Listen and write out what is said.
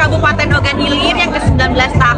Kabupaten Ogan Ilir yang ke-19 tahun.